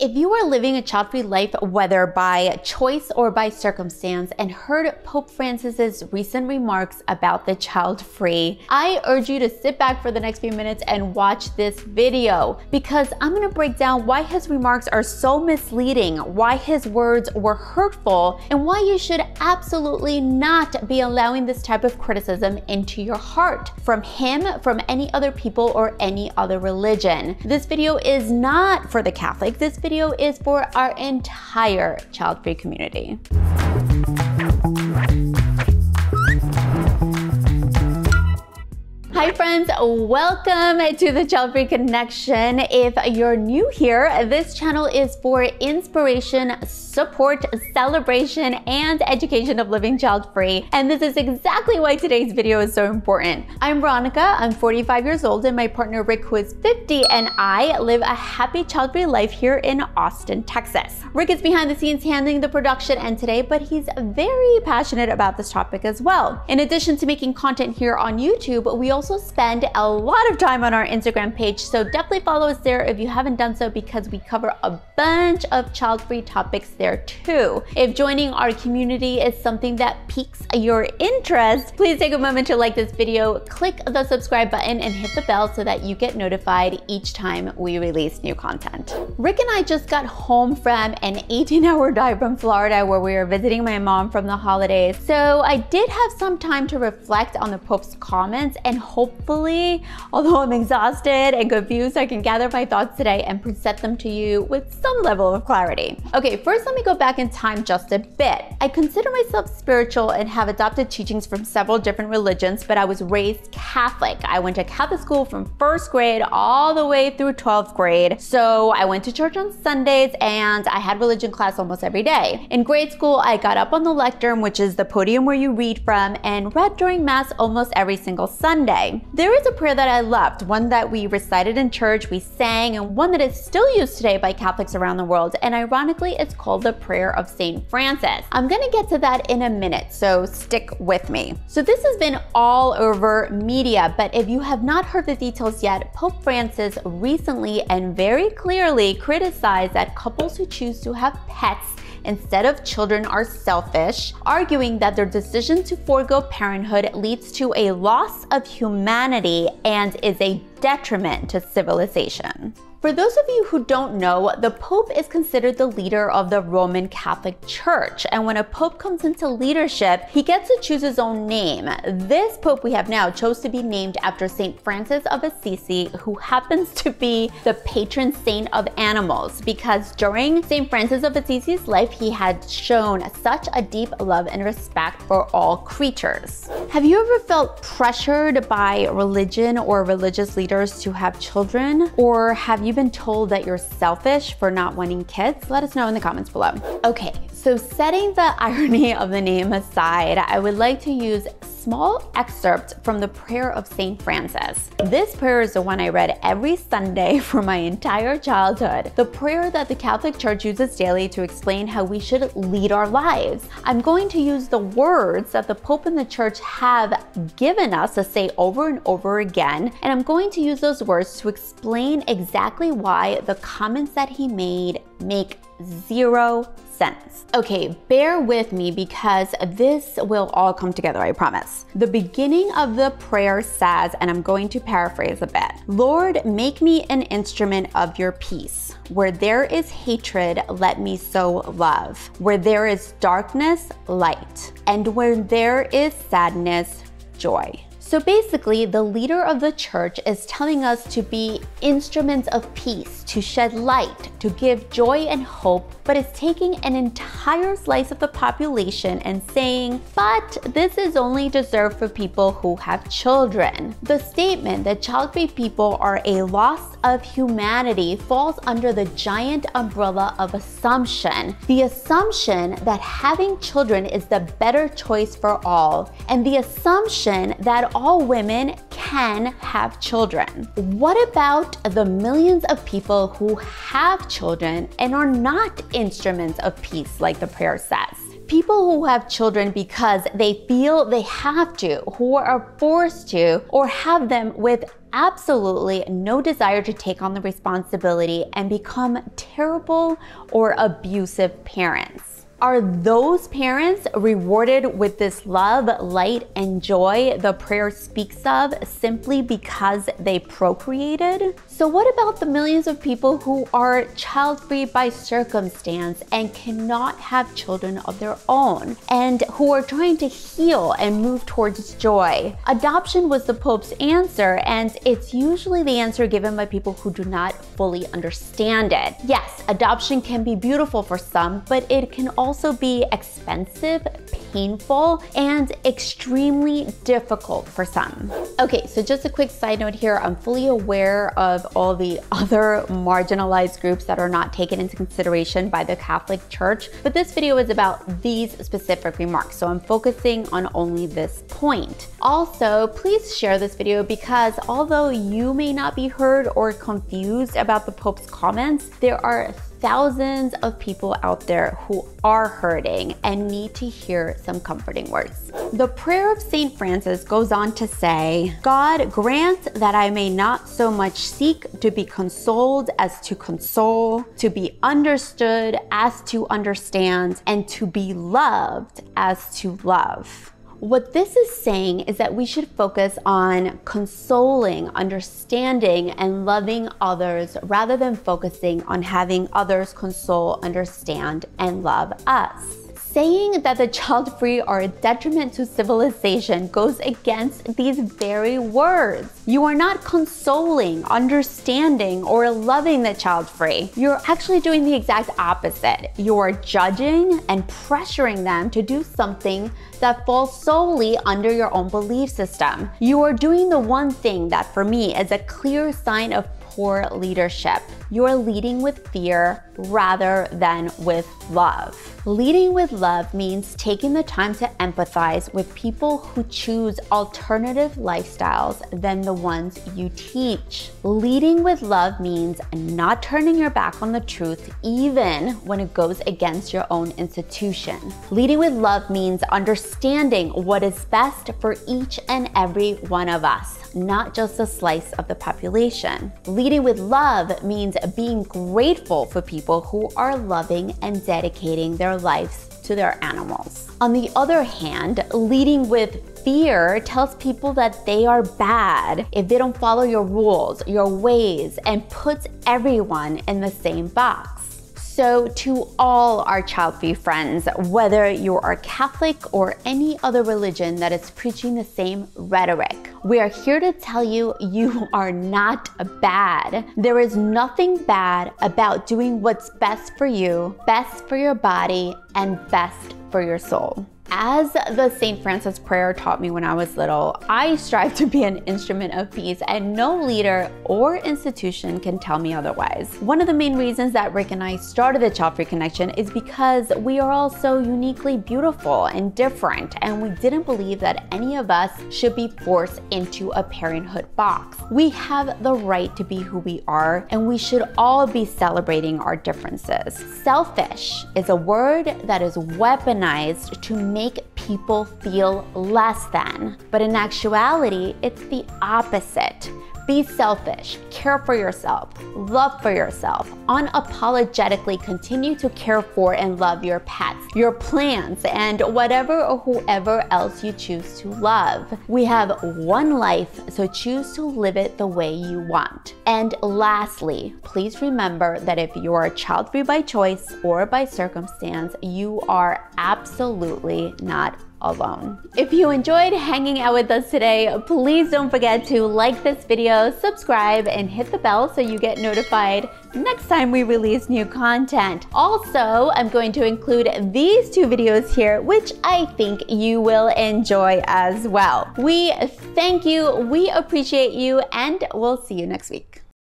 If you are living a child free life, whether by choice or by circumstance, and heard Pope Francis's recent remarks about the child free, I urge you to sit back for the next few minutes and watch this video because I'm going to break down why his remarks are so misleading, why his words were hurtful, and why you should absolutely not be allowing this type of criticism into your heart from him, from any other people, or any other religion. This video is not for the Catholic. This video is for our entire child-free community. Hi friends, welcome to the Child Free Connection. If you're new here, this channel is for inspiration, support, celebration, and education of living child free. And this is exactly why today's video is so important. I'm Veronica, I'm 45 years old, and my partner Rick, who is 50, and I live a happy child free life here in Austin, Texas. Rick is behind the scenes handling the production and today, but he's very passionate about this topic as well. In addition to making content here on YouTube, we also spend a lot of time on our Instagram page, so definitely follow us there if you haven't done so because we cover a bunch of child-free topics there too. If joining our community is something that piques your interest, please take a moment to like this video, click the subscribe button and hit the bell so that you get notified each time we release new content. Rick and I just got home from an 18 hour drive from Florida where we were visiting my mom from the holidays. So I did have some time to reflect on the Pope's comments and hopefully, although I'm exhausted and confused, I can gather my thoughts today and present them to you with some level of clarity. Okay, first let me go back in time just a bit. I consider myself spiritual and have adopted teachings from several different religions, but I was raised Catholic. I went to Catholic school from first grade all the way through 12th grade. So I went to church on Sundays and I had religion class almost every day. In grade school, I got up on the lectern, which is the podium where you read from, and read during Mass almost every single Sunday. There is a prayer that I loved, one that we recited in church, we sang, and one that is still used today by Catholics around the world. And ironically, it's called the Prayer of St. Francis. I'm gonna get to that in a minute, so stick with me. So this has been all over media, but if you have not heard the details yet, Pope Francis recently and very clearly criticized that couples who choose to have pets instead of children are selfish, arguing that their decision to forego parenthood leads to a loss of humanity and is a detriment to civilization. For those of you who don't know, the Pope is considered the leader of the Roman Catholic Church. And when a Pope comes into leadership, he gets to choose his own name. This Pope we have now chose to be named after St. Francis of Assisi, who happens to be the patron saint of animals, because during St. Francis of Assisi's life, he had shown such a deep love and respect for all creatures. Have you ever felt pressured by religion or religious leaders to have children? Or have you you been told that you're selfish for not wanting kids? Let us know in the comments below. Okay, so setting the irony of the name aside, I would like to use small excerpt from the prayer of St. Francis. This prayer is the one I read every Sunday for my entire childhood. The prayer that the Catholic Church uses daily to explain how we should lead our lives. I'm going to use the words that the Pope and the Church have given us to say over and over again, and I'm going to use those words to explain exactly why the comments that he made make zero sense. Okay, bear with me because this will all come together, I promise. The beginning of the prayer says, and I'm going to paraphrase a bit Lord, make me an instrument of your peace. Where there is hatred, let me sow love. Where there is darkness, light. And where there is sadness, joy. So basically, the leader of the church is telling us to be instruments of peace, to shed light, to give joy and hope, but is taking an entire slice of the population and saying, but this is only deserved for people who have children. The statement that child-free people are a loss of humanity falls under the giant umbrella of assumption. The assumption that having children is the better choice for all, and the assumption that all women can have children. What about the millions of people who have children and are not instruments of peace like the prayer says? People who have children because they feel they have to, who are forced to, or have them with absolutely no desire to take on the responsibility and become terrible or abusive parents. Are those parents rewarded with this love, light, and joy the prayer speaks of simply because they procreated? So, what about the millions of people who are child free by circumstance and cannot have children of their own and who are trying to heal and move towards joy? Adoption was the Pope's answer, and it's usually the answer given by people who do not fully understand it. Yes, adoption can be beautiful for some, but it can also also be expensive, painful, and extremely difficult for some. Okay, so just a quick side note here. I'm fully aware of all the other marginalized groups that are not taken into consideration by the Catholic Church, but this video is about these specific remarks, so I'm focusing on only this point. Also, please share this video because although you may not be heard or confused about the Pope's comments, there are thousands of people out there who are hurting and need to hear some comforting words. The prayer of St. Francis goes on to say, God grant that I may not so much seek to be consoled as to console, to be understood as to understand, and to be loved as to love. What this is saying is that we should focus on consoling, understanding, and loving others rather than focusing on having others console, understand, and love us saying that the child free are a detriment to civilization goes against these very words. You are not consoling, understanding, or loving the child free. You're actually doing the exact opposite. You're judging and pressuring them to do something that falls solely under your own belief system. You are doing the one thing that for me is a clear sign of poor leadership. You're leading with fear rather than with love. Leading with love means taking the time to empathize with people who choose alternative lifestyles than the ones you teach. Leading with love means not turning your back on the truth even when it goes against your own institution. Leading with love means understanding what is best for each and every one of us, not just a slice of the population. Leading with love means being grateful for people who are loving and dedicating their lives to their animals. On the other hand, leading with fear tells people that they are bad if they don't follow your rules, your ways, and puts everyone in the same box. So, to all our child free friends, whether you are Catholic or any other religion that is preaching the same rhetoric, we are here to tell you you are not bad. There is nothing bad about doing what's best for you, best for your body, and best for your soul. As the St. Francis prayer taught me when I was little, I strive to be an instrument of peace, and no leader or institution can tell me otherwise. One of the main reasons that Rick and I started the Child Free Connection is because we are all so uniquely beautiful and different, and we didn't believe that any of us should be forced into a parenthood box. We have the right to be who we are, and we should all be celebrating our differences. Selfish is a word that is weaponized to make people feel less than. But in actuality, it's the opposite. Be selfish, care for yourself, love for yourself, unapologetically continue to care for and love your pets, your plants, and whatever or whoever else you choose to love. We have one life, so choose to live it the way you want. And lastly, please remember that if you are child free by choice or by circumstance, you are absolutely not alone. If you enjoyed hanging out with us today, please don't forget to like this video, subscribe, and hit the bell so you get notified next time we release new content. Also, I'm going to include these two videos here, which I think you will enjoy as well. We thank you, we appreciate you, and we'll see you next week.